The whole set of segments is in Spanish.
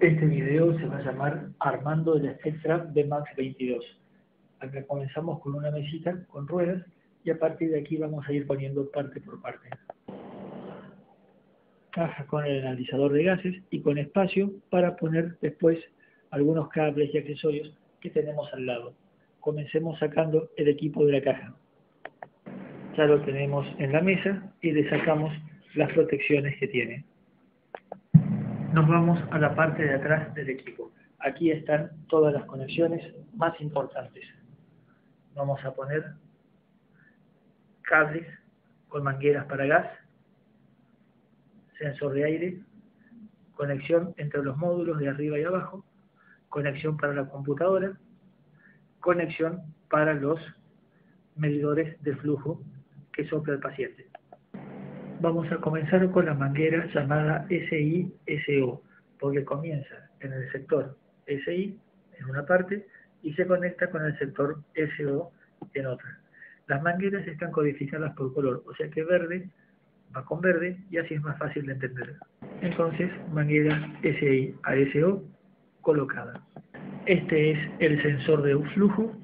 Este video se va a llamar Armando el Spectra BMAX 22. Acá comenzamos con una mesita con ruedas y a partir de aquí vamos a ir poniendo parte por parte. Caja con el analizador de gases y con espacio para poner después algunos cables y accesorios que tenemos al lado. Comencemos sacando el equipo de la caja. Ya lo tenemos en la mesa y le sacamos las protecciones que tiene nos vamos a la parte de atrás del equipo. Aquí están todas las conexiones más importantes. Vamos a poner cables con mangueras para gas, sensor de aire, conexión entre los módulos de arriba y abajo, conexión para la computadora, conexión para los medidores de flujo que sopla el paciente vamos a comenzar con la manguera llamada SI-SO, porque comienza en el sector SI, en una parte, y se conecta con el sector SO en otra. Las mangueras están codificadas por color, o sea que verde va con verde y así es más fácil de entender. Entonces, manguera SI a SO colocada. Este es el sensor de flujo,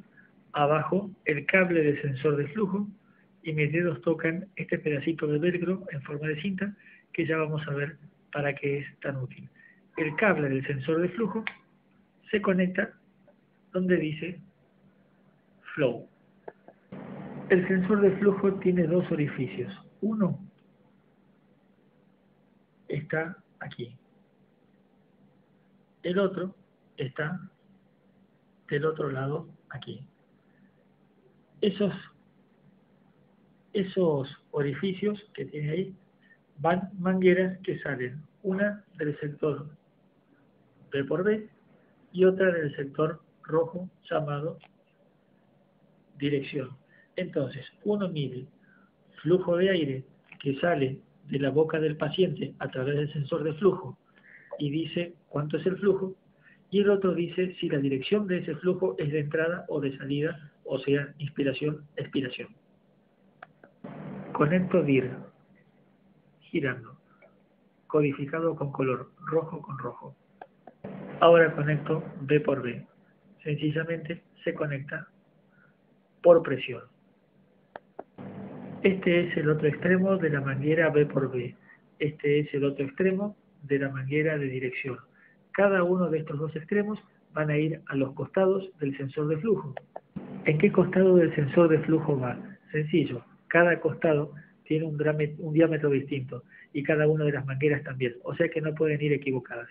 abajo el cable del sensor de flujo, y mis dedos tocan este pedacito de velcro en forma de cinta que ya vamos a ver para qué es tan útil. El cable del sensor de flujo se conecta donde dice flow. El sensor de flujo tiene dos orificios. Uno está aquí. El otro está del otro lado aquí. Esos esos orificios que tiene ahí van mangueras que salen, una del sector B por B y otra del sector rojo llamado dirección. Entonces, uno mide flujo de aire que sale de la boca del paciente a través del sensor de flujo y dice cuánto es el flujo, y el otro dice si la dirección de ese flujo es de entrada o de salida, o sea, inspiración, expiración. Conecto DIR, girando, codificado con color rojo con rojo. Ahora conecto B por B. Sencillamente se conecta por presión. Este es el otro extremo de la manguera B por B. Este es el otro extremo de la manguera de dirección. Cada uno de estos dos extremos van a ir a los costados del sensor de flujo. ¿En qué costado del sensor de flujo va? Sencillo, cada costado tiene un, diámetro distinto y cada una de las mangueras también, o sea que no pueden ir equivocadas.